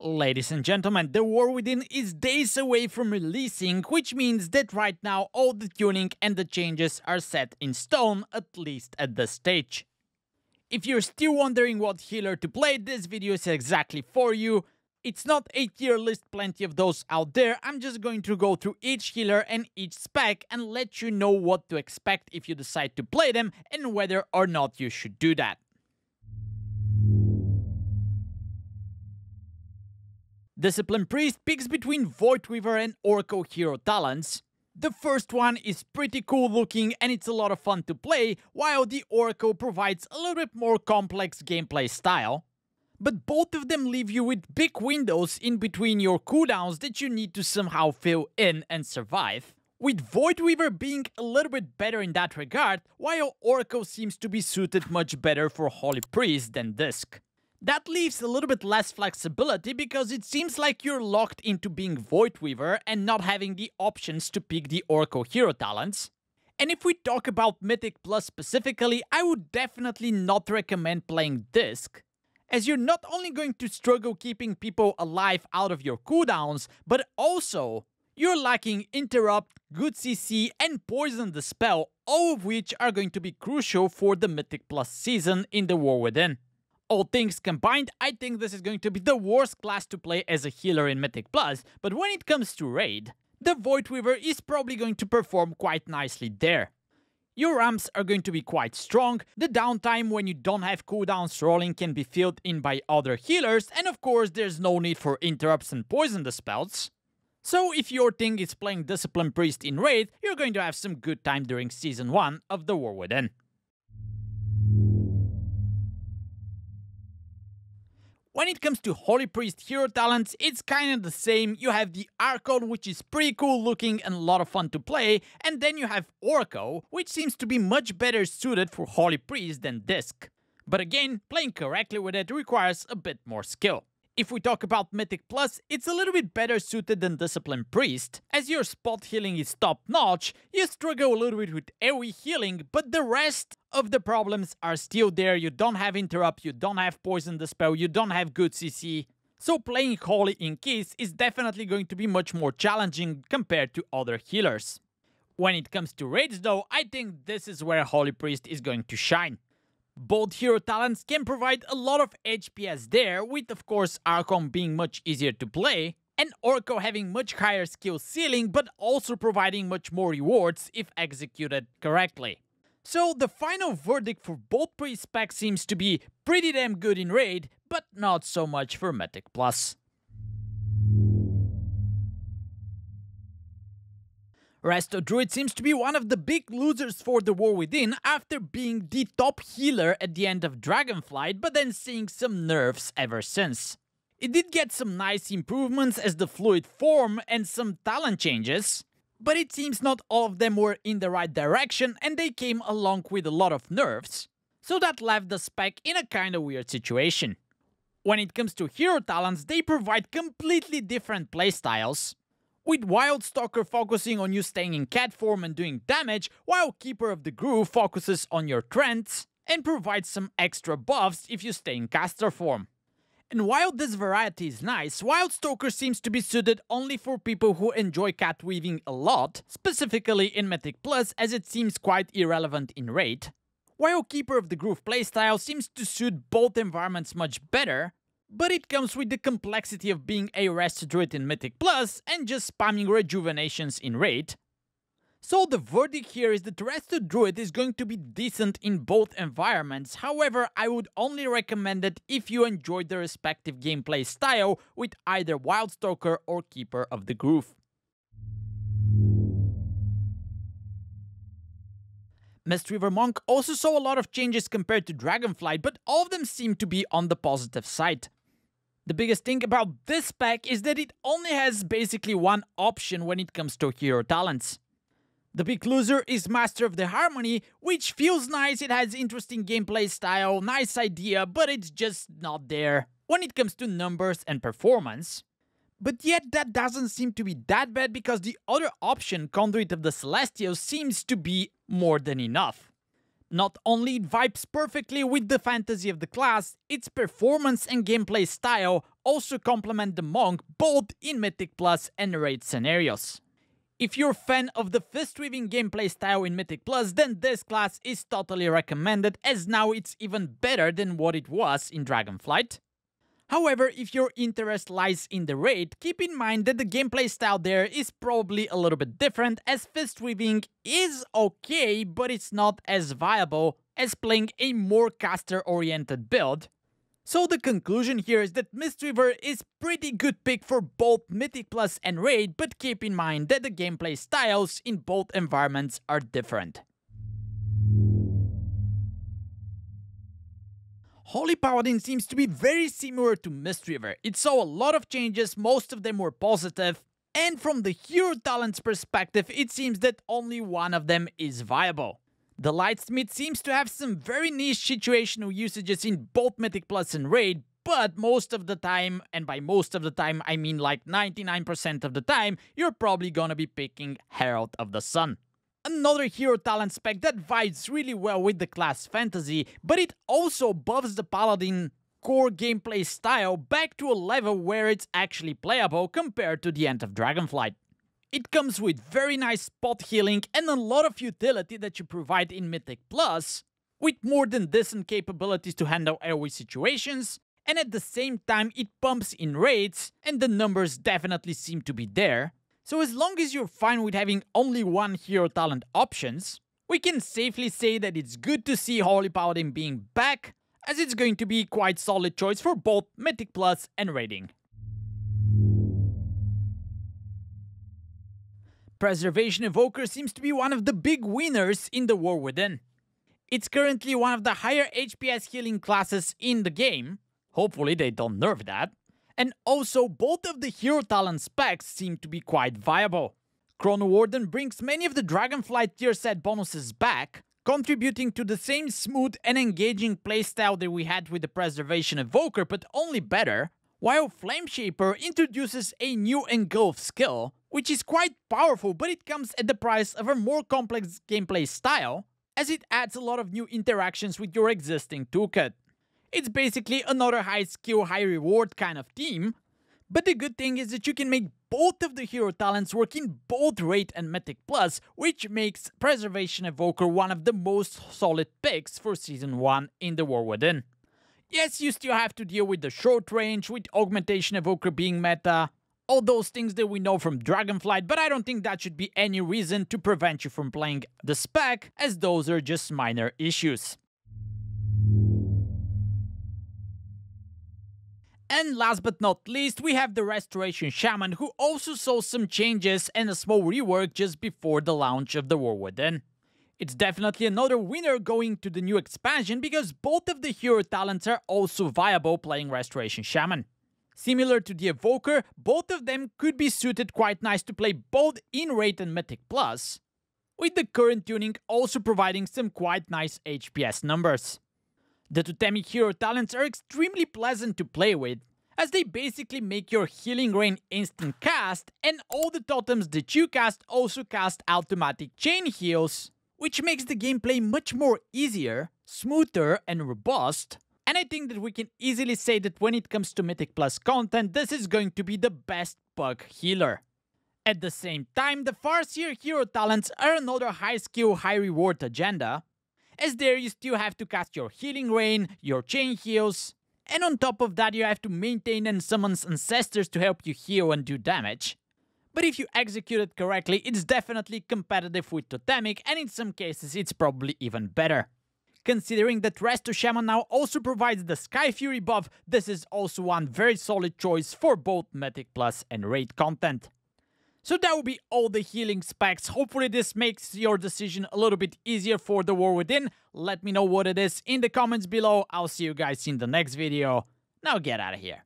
Ladies and gentlemen, The War Within is days away from releasing, which means that right now all the tuning and the changes are set in stone, at least at this stage. If you're still wondering what healer to play, this video is exactly for you. It's not a tier list, plenty of those out there, I'm just going to go through each healer and each spec and let you know what to expect if you decide to play them and whether or not you should do that. Discipline Priest picks between Voidweaver and Oracle hero talents. The first one is pretty cool looking and it's a lot of fun to play, while the Oracle provides a little bit more complex gameplay style. But both of them leave you with big windows in between your cooldowns that you need to somehow fill in and survive. With Voidweaver being a little bit better in that regard, while Oracle seems to be suited much better for Holy Priest than Disc. That leaves a little bit less flexibility because it seems like you're locked into being Voidweaver and not having the options to pick the Oracle hero talents. And if we talk about Mythic Plus specifically, I would definitely not recommend playing Disc, as you're not only going to struggle keeping people alive out of your cooldowns, but also you're lacking Interrupt, Good CC, and Poison Dispel, all of which are going to be crucial for the Mythic Plus season in the War Within. All things combined, I think this is going to be the worst class to play as a healer in Mythic Plus, but when it comes to raid, the Voidweaver is probably going to perform quite nicely there. Your ramps are going to be quite strong, the downtime when you don't have cooldowns rolling can be filled in by other healers, and of course there's no need for interrupts and poison dispels. So if your thing is playing Discipline Priest in Raid, you're going to have some good time during Season 1 of The War Within. When it comes to Holy Priest hero talents, it's kinda the same. You have the Archon, which is pretty cool looking and a lot of fun to play, and then you have Oracle, which seems to be much better suited for Holy Priest than Disc. But again, playing correctly with it requires a bit more skill. If we talk about Mythic Plus, it's a little bit better suited than Discipline Priest. As your spot healing is top notch, you struggle a little bit with AoE healing, but the rest of the problems are still there. You don't have Interrupt, you don't have Poison Dispel, you don't have good CC. So playing Holy in Keys is definitely going to be much more challenging compared to other healers. When it comes to raids though, I think this is where Holy Priest is going to shine. Both hero talents can provide a lot of HPS there, with of course Archon being much easier to play, and Oracle having much higher skill ceiling but also providing much more rewards if executed correctly. So the final verdict for both pre-spec seems to be pretty damn good in Raid, but not so much for Mythic Plus. Resto Druid seems to be one of the big losers for the War Within after being the top healer at the end of Dragonflight, but then seeing some nerfs ever since. It did get some nice improvements as the fluid form and some talent changes, but it seems not all of them were in the right direction and they came along with a lot of nerfs, so that left the spec in a kinda weird situation. When it comes to hero talents, they provide completely different playstyles, with Wildstalker focusing on you staying in cat form and doing damage, while Keeper of the Grove focuses on your treants and provides some extra buffs if you stay in caster form. And while this variety is nice, Wildstalker seems to be suited only for people who enjoy cat weaving a lot, specifically in Mythic Plus as it seems quite irrelevant in Raid. While Keeper of the Grove playstyle seems to suit both environments much better, but it comes with the complexity of being a Rest Druid in Mythic Plus and just spamming rejuvenations in Raid. So the verdict here is that Rest Druid is going to be decent in both environments, however I would only recommend it if you enjoy the respective gameplay style with either Wildstalker or Keeper of the Grove. Mistweaver Monk also saw a lot of changes compared to Dragonflight, but all of them seem to be on the positive side. The biggest thing about this pack is that it only has basically one option when it comes to hero talents. The big loser is Master of the Harmony, which feels nice, it has interesting gameplay style, nice idea, but it's just not there when it comes to numbers and performance. But yet that doesn't seem to be that bad because the other option, Conduit of the Celestials, seems to be more than enough. Not only it vibes perfectly with the fantasy of the class, its performance and gameplay style also complement the Monk both in Mythic Plus and Raid scenarios. If you're a fan of the fist weaving gameplay style in Mythic Plus, then this class is totally recommended as now it's even better than what it was in Dragonflight. However, if your interest lies in the raid, keep in mind that the gameplay style there is probably a little bit different as fist weaving is okay, but it's not as viable as playing a more caster oriented build. So the conclusion here is that Mistweaver is pretty good pick for both Mythic Plus and Raid, but keep in mind that the gameplay styles in both environments are different. Holy Paladin seems to be very similar to Mistweaver. It saw a lot of changes, most of them were positive, and from the hero talents perspective, it seems that only one of them is viable. The Lightsmith seems to have some very niche situational usages in both Mythic Plus and Raid, but most of the time, and by most of the time I mean like 99% of the time, you're probably gonna be picking Herald of the Sun another hero talent spec that vibes really well with the class fantasy, but it also buffs the paladin core gameplay style back to a level where it's actually playable compared to the end of Dragonflight. It comes with very nice spot healing and a lot of utility that you provide in Mythic Plus, with more than decent capabilities to handle AoE situations, and at the same time it pumps in raids, and the numbers definitely seem to be there, so as long as you're fine with having only one hero talent options, we can safely say that it's good to see Holy Paladin being back, as it's going to be quite solid choice for both Mythic Plus and Raiding. Preservation Evoker seems to be one of the big winners in the War Within. It's currently one of the higher HPS healing classes in the game, hopefully they don't nerf that, and also both of the hero talent specs seem to be quite viable. Chronowarden brings many of the Dragonflight tier set bonuses back, contributing to the same smooth and engaging playstyle that we had with the Preservation Evoker, but only better, while Flameshaper introduces a new Engulf skill, which is quite powerful, but it comes at the price of a more complex gameplay style, as it adds a lot of new interactions with your existing toolkit. It's basically another high skill, high reward kind of team. But the good thing is that you can make both of the hero talents work in both Raid and Mythic Plus, which makes Preservation Evoker one of the most solid picks for Season 1 in the War Within. Yes, you still have to deal with the short range, with Augmentation Evoker being meta, all those things that we know from Dragonflight, but I don't think that should be any reason to prevent you from playing the spec, as those are just minor issues. And last but not least, we have the Restoration Shaman, who also saw some changes and a small rework just before the launch of the War Within. It's definitely another winner going to the new expansion because both of the hero talents are also viable playing Restoration Shaman. Similar to the Evoker, both of them could be suited quite nice to play both in Raid and Mythic Plus, with the current tuning also providing some quite nice HPS numbers. The Totemic hero talents are extremely pleasant to play with, as they basically make your healing rain instant cast, and all the totems that you cast also cast automatic chain heals, which makes the gameplay much more easier, smoother, and robust. And I think that we can easily say that when it comes to Mythic Plus content, this is going to be the best bug healer. At the same time, the Farseer hero talents are another high skill, high reward agenda, as there you still have to cast your healing rain, your chain heals, and on top of that you have to maintain and summon ancestors to help you heal and do damage. But if you execute it correctly, it's definitely competitive with Totemic, and in some cases it's probably even better. Considering that Resto Shaman now also provides the Skyfury buff, this is also one very solid choice for both Mythic Plus and Raid content. So that will be all the healing specs. Hopefully this makes your decision a little bit easier for the war within. Let me know what it is in the comments below. I'll see you guys in the next video. Now get out of here.